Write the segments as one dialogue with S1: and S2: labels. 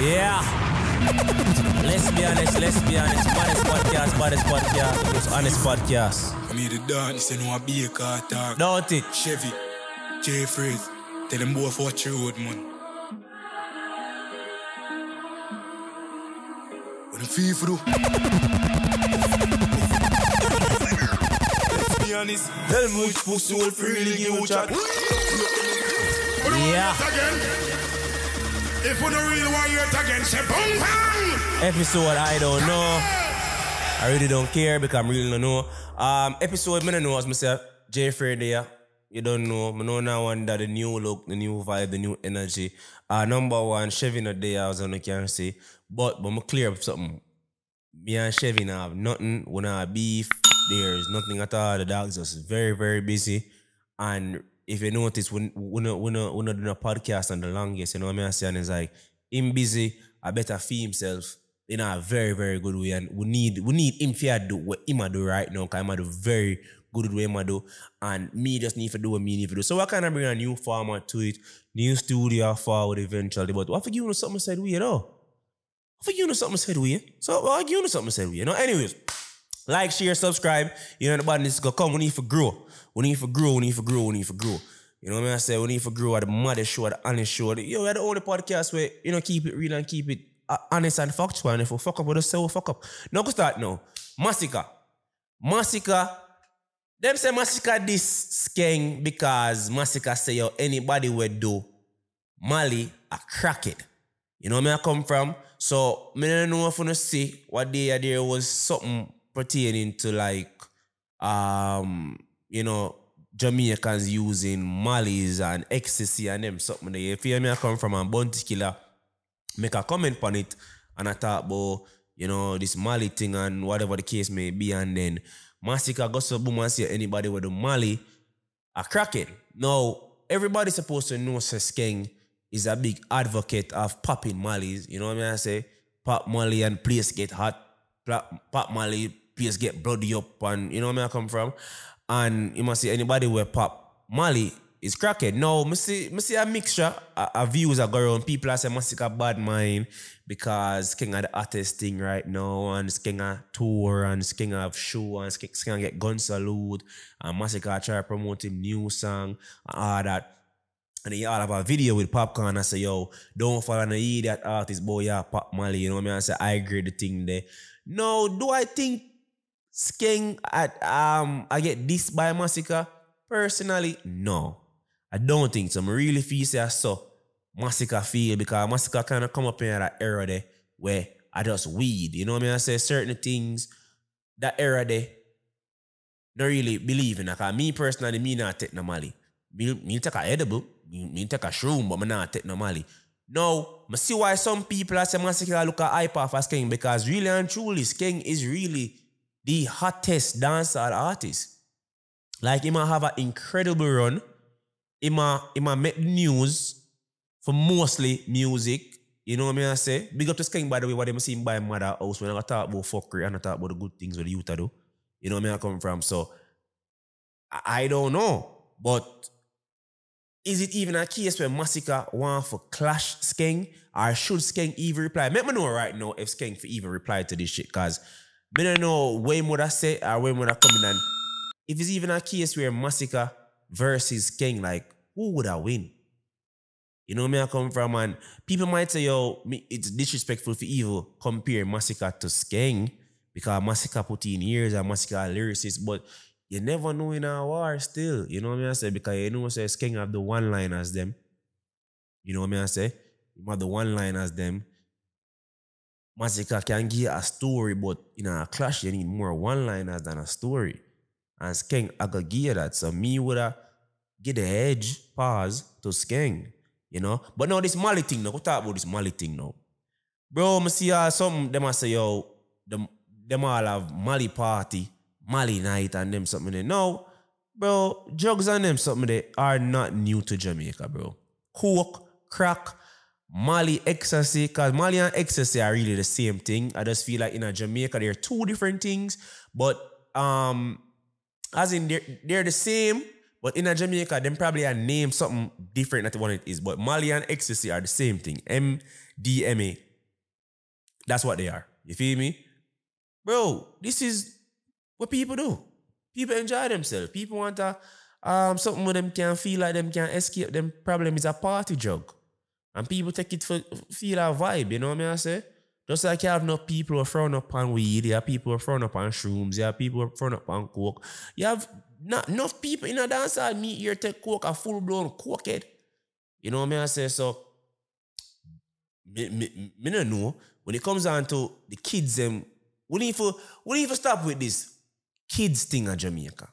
S1: Yeah. Let's be honest, let's be honest. Baddest podcast, baddest podcast, most honest podcast.
S2: I made the dance, they know I be a car talk.
S1: Don't it?
S2: Chevi, Jeffries, tell them both watch your road, man. What the for do? Let's be honest, tell me which pussy will freely give you chat.
S1: Yeah.
S3: If we don't really want you again, say boom bang.
S1: Episode I don't know. I really don't care because I'm really don't know. Um, episode I don't know as myself, Jay there. You don't know. I know now one that the new look, the new vibe, the new energy. Uh, number one, Chevi not there, I can see. But but I'm clear up something. Me and Chevi now have nothing. Not have beef. There's nothing at all. The dog's just very, very busy. And if you notice, we we not we we doing a podcast on the longest. You know what I mean? And it's like him busy. I better feel himself in a very, very good way. And we need we need him to do what him do right now. Cause him do very good way him do. And me just need to do what me need to do. So I kind of bring a new format to it, new studio forward eventually. But what for you know something said we you know? I think you know something said we. So well, you know something said we. You know. Anyways, like, share, subscribe. You know the button is gonna come. We need for grow. We need for grow. We need for grow. We need for grow. You know what I mean? I say we need to grow at the mother show, at the honest show. Yo, we're the only podcast where you know keep it real and keep it uh, honest and factual. And if we fuck up, we just say we fuck up. Now go start now. Masicka. Masicka. Them say Masicka this skeng because Masicka say yo anybody would do Mali a crack it. You know where I come from? So me don't know if you see what day there was something pertaining to like um you know Jamaicans using Malis and ecstasy and them something there. If you hear me I come from a Bounty Killer, make a comment on it and I talk about you know this Mali thing and whatever the case may be and then Masicka goes to boom and say anybody with a Mali a crack it. Now everybody's supposed to know Skeng is a big advocate of popping Malis. You know what I mean? I say pop Mali and place get hot. Pop Mali, place get bloody up and you know where I come from. And you must see anybody where pop Molly is cracking. No, me see, me see a mixture of views that go around. People are saying Masicka a bad mind because King of the artist thing right now and King of tour and King of show and King get gun salute and Masicka try to promote him new song and all that. And then you all have a video with popcorn and say, yo, don't follow no idiot artist, boy, yeah, pop Molly. You know what I mean? I say, I agree the thing there. No, do I think Skeng at um I get this by Masicka? Personally, no. I don't think so. I really feel say I saw Masicka feel because Masicka kind of come up in that era there where I just weed. You know what I mean? I say certain things, that era there, not really believe in. Like, me personally, me not take no Mali. Me, me take a edible, me, me take a shroom, but me not take no Mali. Now, I see why some people are saying Masicka look at hype off as Skeng because really and truly, Skeng is really the hottest dancehall artist. Like, he might have an incredible run. He might, he might make news for mostly music. You know what I mean? I say? Big up to Skeng, by the way, what they see him by mother house when I talk about fuckery and I talk about the good things with the youth do. You know what I mean? I come from. So, I, I don't know. But is it even a case where Masicka want for clash Skeng? Or should Skeng even reply? Let me know right now if Skeng for even reply to this shit. Because me don't know when would I say or when would I come in and if it's even a case where Masicka versus Skeng, like, who would I win? You know where I come from? And people might say, yo, me, it's disrespectful for evil compare Masicka to Skeng because Masicka put in years and Masicka lyricist, but you never know in a war still. You know what I say? Because you know say Skeng have the one line as them. You know what? I say? You have the one line as them. Masicka can give a story, but in a clash, you need more one liners than a story. And Skeng, I could give that. So me would have get the edge, pause to Skeng. You know? But now this Mali thing now, we talk about this Mali thing now. Bro, I see uh, something, them I say, yo, them, them all have Mali party, Mali night and them something there. No, bro, drugs and them something there are not new to Jamaica, bro. Coke, crack, Mali ecstasy, because Mali and ecstasy are really the same thing. I just feel like in a Jamaica, they're two different things, but um, as in they're, they're the same, but in a Jamaica, them probably a name something different than what it is. But Mali and ecstasy are the same thing. MDMA. That's what they are. You feel me? Bro, this is what people do. People enjoy themselves. People want to um something with them can feel like them can escape them problem is a party drug. And people take it for feel a vibe, you know what I say? Just like you have no people who up on weed, you have people who up on shrooms, you have people who up on coke. You have not enough people in a dance hall meet here take coke a full blown cokehead. You know what I say? So me, me, me don't know. When it comes down to the kids, them, we need to we need to stop with this kids thing in Jamaica.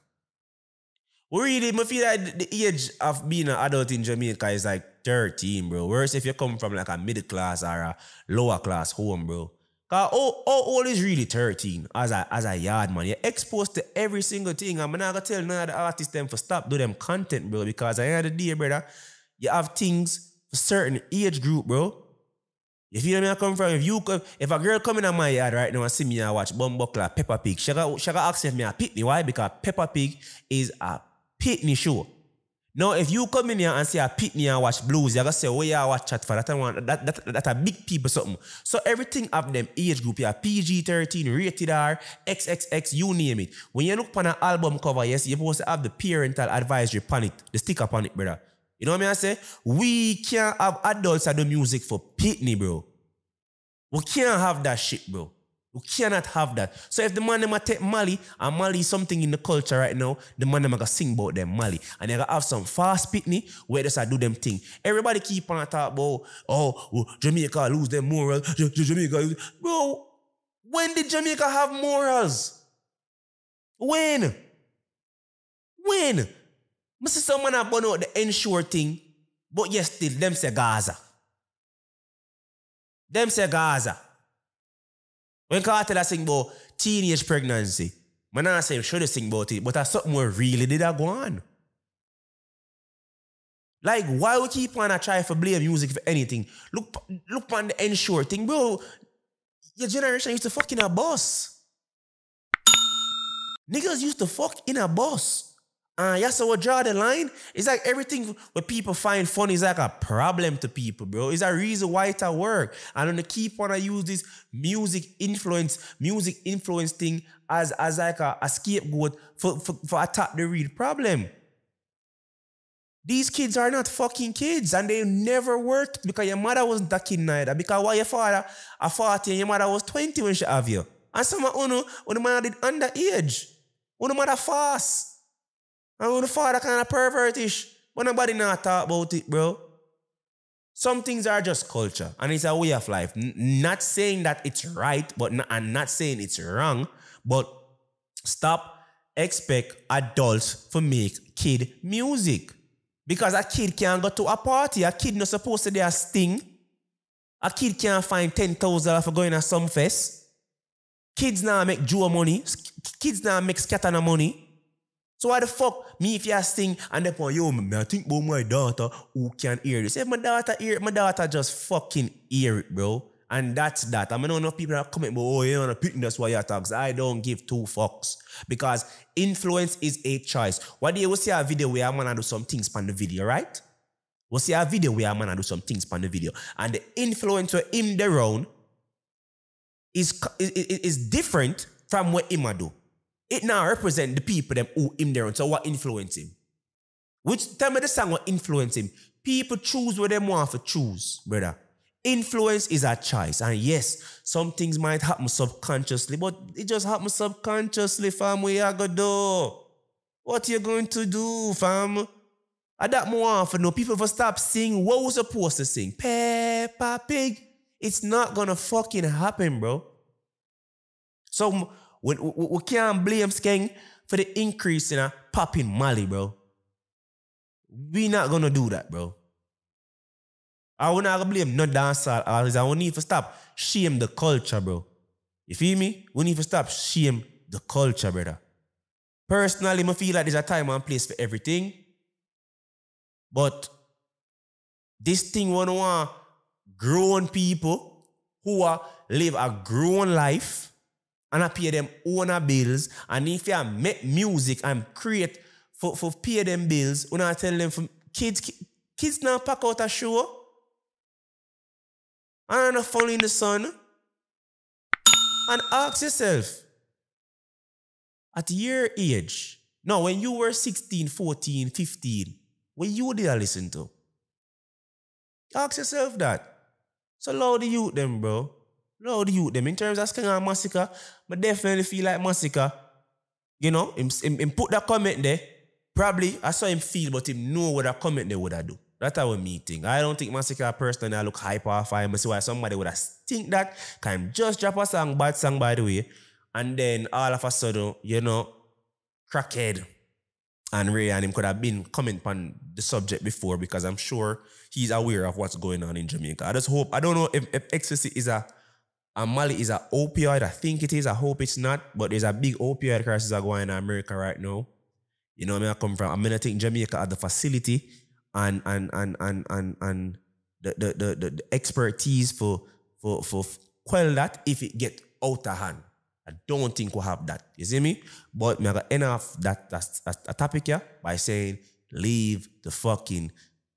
S1: We really, I feel like the age of being an adult in Jamaica is like 13, bro. Worse if you come from like a middle class or a lower class home, bro. Cause all, all old is really 13 as a as a yard man. You're exposed to every single thing. I'm not gonna tell none of the artists them for stop do them content, bro. Because the end of the day, brother, you have things for certain age group, bro. If You feel me? I come from if you if a girl come in my yard right now and see me and watch Bumbuckler, Peppa Pig, she got she got ask if me a pitney. Why? Because Peppa Pig is a pitney show. Now, if you come in here and say a pitney and watch blues, you're gonna say, oh yeah, watch chat for that one. That that that a big people something. So everything of them age group, yeah, PG 13, rated R, XXX, you name it. When you look on an album cover, yes, you're supposed to have the parental advisory on it, the sticker upon it, brother. You know what I? I say? We can't have adults that do music for pitney, bro. We can't have that shit, bro. We cannot have that. So if the man them take Mali, and Mali is something in the culture right now, the man them gonna sing about them Mali. And they gonna have some fast pitney where they do them thing. Everybody keep on talk about, oh, oh, Jamaica lose their moral. J- J- Jamaica lose. Bro, when did Jamaica have morals? When? When? See someone have burn out the ensure thing, but yes, still, them say Gaza. Them say Gaza. When Kartel sing about teenage pregnancy, man not say should have sing about it, but that's something where really did I go on. Like, why we keep on a try for blame music for anything? Look, look on the ensure thing, bro. Your generation used to fuck in a bus. Niggas used to fuck in a bus. Uh, yeah, so we draw the line. It's like everything what people find funny is like a problem to people, bro. It's a reason why it work. And then they keep on to use this music influence, music influence thing as, as like a, a scapegoat for, for, for attack the real problem. These kids are not fucking kids and they never worked because your mother wasn't a kid neither. Because why your father a 40 and your mother was 20 when she have you. And some of you, when the mother did underage. When the mother fast. And when the father kind of pervertish. But nobody not talk about it, bro. Some things are just culture and it's a way of life. N- not saying that it's right, but n- I'm not saying it's wrong. But stop expect adults to make kid music. Because a kid can't go to a party. A kid not supposed to do a sting. A kid can't find 10,000 for going to some fest. Kids now make Joe money. Kids now make scatter money. So why the fuck me if you sing and they point, yo, man, I think about my daughter who can hear this. If my daughter hear my daughter just fucking hear it, bro. And that's that. I mean, enough people are coming, but oh, you're on a picking, that's why you're talking. I don't give two fucks. Because influence is a choice. What do you see a video where I'm gonna do some things on the video, right? We'll see a video where I'm gonna do some things on the video. And the influencer in him the round is, is, is different from what him a do. It now represent the people them who him there. So what influence him? Which tell me the song what influence him? People choose what they want to choose, brother. Influence is a choice. And yes, some things might happen subconsciously, but it just happens subconsciously, fam. Where you go do? What you going to do, fam? I that more for no people for stop singing what was supposed to sing. Peppa Pig. It's not gonna fucking happen, bro. So we, we, we can't blame Skeng for the increase in a popping Mali, bro. We not gonna do that, bro. I will not blame no dancer artists. I we need to stop shame the culture, bro. You feel me? We need to stop shame the culture, brother. Personally, I feel like there's a time and place for everything. But this thing one want grown people who are live a grown life and I pay them owner bills. And if you make music and create for, for pay them bills, when I tell them from kids, kids now pack out a show. And not fall in the sun. And ask yourself, at your age, no, when you were 16, 14, 15, what you did I listen to? Ask yourself that. So loud the youth them, bro. Loud youth them. In terms of Skeng Masicka, I definitely feel like Masicka. You know, him, him, him put that comment there. Probably, I saw him feel, but him know what that comment there would I do. That's how me think. I don't think Masicka personally I look hyper off. I see why somebody would have think that. Can just drop a song, bad song by the way. And then all of a sudden, you know, crackhead and Ray and him could have been comment on the subject before because I'm sure he's aware of what's going on in Jamaica. I just hope I don't know if, if ecstasy is a a Mali is a opioid. I think it is. I hope it's not. But there's a big opioid crisis going on in America right now. You know where I come from. I'm gonna think Jamaica at the facility and and and and and and the the the, the, expertise for for for quell that if it get out of hand. I don't think we have that. You see me? But me I got enough that that's, that's a topic here by saying leave the fucking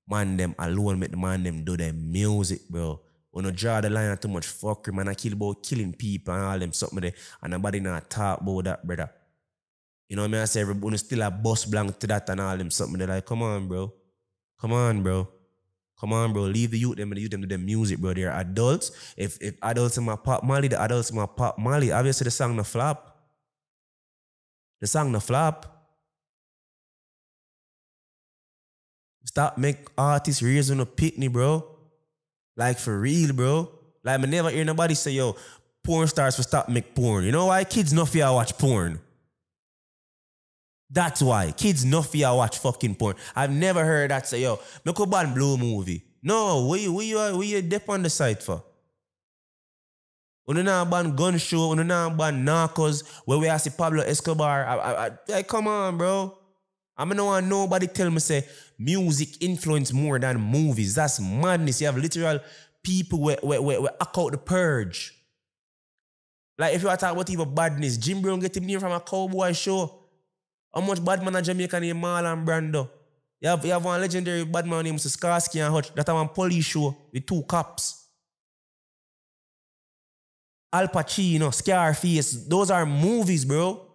S1: man them alone, make the man them do their music, bro. When you draw the line too much fuckery, man, I kill about killing people and all them something there, and nobody not talk about that, brother. You know what I mean? I say everybody still a boss blank to that and all them something. They're like, come on, bro. Come on, bro. Come on, bro. Leave the youth them and the youth them to them music, bro. They're adults. If if adults in my pop Molly, the adults in my pop Molly, obviously the song the flop. The song the flop. Stop make artists raise on a pitney, bro. Like for real, bro. Like I never hear nobody say, yo, porn stars for stop make porn. You know why? Kids not fear watch porn. That's why. Kids not fear watch fucking porn. I've never heard that say, yo, make a ban blue movie. No, we what you, what you dip on the site for? When you ban gun show, when you ban narcos, where we see Pablo Escobar. I, I, I, like, come on, bro. I mean, no want nobody tell me say music influence more than movies. That's madness. You have literal people where, where, where, where act the purge. Like if you are talking about even badness, Jim Brown get him name from a cowboy show. How much bad man a Jamaica named Marlon Brando? You have, you have one legendary bad man named Starsky and Hutch. That one police show with two cops. Al Pacino, Scarface, those are movies, bro.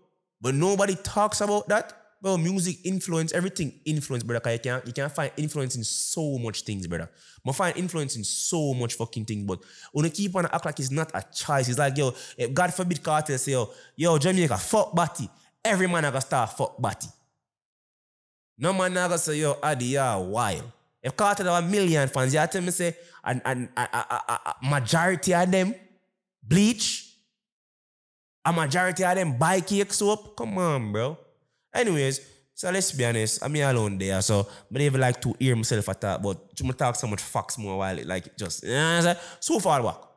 S1: But nobody talks about that. Bro, music influence, everything influence, brother. Cause you can you can find influence in so much things, brother. I find influence in so much fucking things, but when you keep on act like it's not a choice, it's like, yo, if God forbid Kartel say, yo, yo, Jamaica, fuck Batty. Every man I got start fuck Batty. No man I got say, yo, Adi, yeah, wild. If Kartel have a million fans, you tell me say, and, and, and, majority of them bleach, a majority of them buy cake soap. Come on, bro. Anyways, so let's be honest, I'm here alone there, so I never like to hear myself at that, but to talk so much facts more while it like just, you know so far back.